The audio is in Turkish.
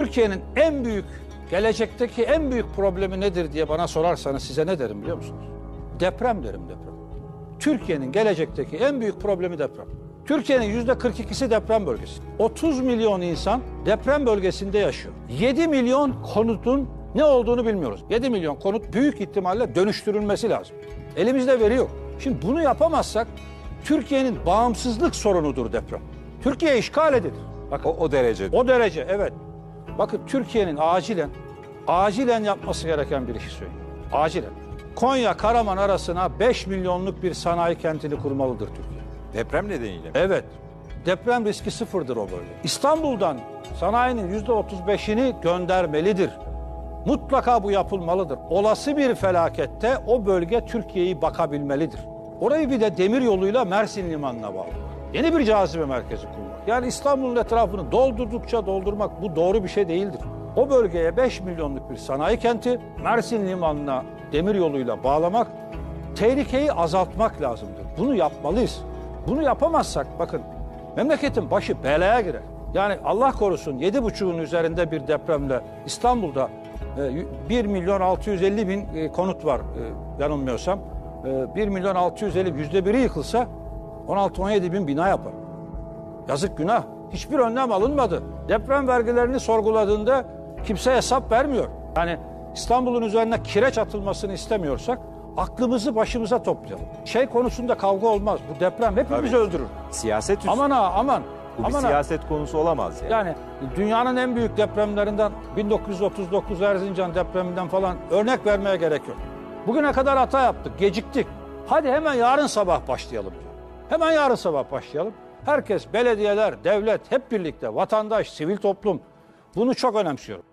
Türkiye'nin en büyük, gelecekteki en büyük problemi nedir diye bana sorarsanız size ne derim biliyor musunuz? Deprem derim deprem. Türkiye'nin gelecekteki en büyük problemi deprem. Türkiye'nin yüzde 42'si deprem bölgesi. 30 milyon insan deprem bölgesinde yaşıyor. 7 milyon konutun ne olduğunu bilmiyoruz. 7 milyon konut büyük ihtimalle dönüştürülmesi lazım. Elimizde veri yok. Şimdi bunu yapamazsak Türkiye'nin bağımsızlık sorunudur deprem. Türkiye işgal edilir. Bakın, O, o derece. o derece evet. Bakın Türkiye'nin acilen, acilen yapması gereken bir işi söyleyeyim. Acilen. Konya Karaman arasına 5 milyonluk bir sanayi kentini kurmalıdır Türkiye. Deprem nedeniyle mi? Evet. Deprem riski sıfırdır o bölge. İstanbul'dan sanayinin %35'ini göndermelidir. Mutlaka bu yapılmalıdır. Olası bir felakette o bölge Türkiye'yi bakabilmelidir. Orayı bir de demir yoluyla Mersin Limanı'na bağlamak. Yeni bir cazibe merkezi kurmak. Yani İstanbul'un etrafını doldurdukça doldurmak bu doğru bir şey değildir. O bölgeye 5 milyonluk bir sanayi kenti Mersin Limanı'na demir yoluyla bağlamak tehlikeyi azaltmak lazımdır. Bunu yapmalıyız. Bunu yapamazsak bakın memleketin başı belaya girer. Yani Allah korusun 7,5'un üzerinde bir depremle İstanbul'da e, 1 milyon 650 bin e, konut var e, yanılmıyorsam. E, 1 milyon 650 yüzde biri yıkılsa 16-17 bin bina yapar. Yazık günah. Hiçbir önlem alınmadı. Deprem vergilerini sorguladığında kimse hesap vermiyor. Yani İstanbul'un üzerine kireç atılmasını istemiyorsak aklımızı başımıza toplayalım. Şey konusunda kavga olmaz. Bu deprem hepimizi Tabii. öldürür. Siyaset üstü. Aman ha aman. Bu bir aman ha. siyaset konusu olamaz yani. Yani dünyanın en büyük depremlerinden 1939 Erzincan depreminden falan örnek vermeye gerek yok. Bugüne kadar hata yaptık, geciktik. Hadi hemen yarın sabah başlayalım. Hemen yarın sabah başlayalım. Herkes, belediyeler, devlet hep birlikte, vatandaş, sivil toplum bunu çok önemsiyorum.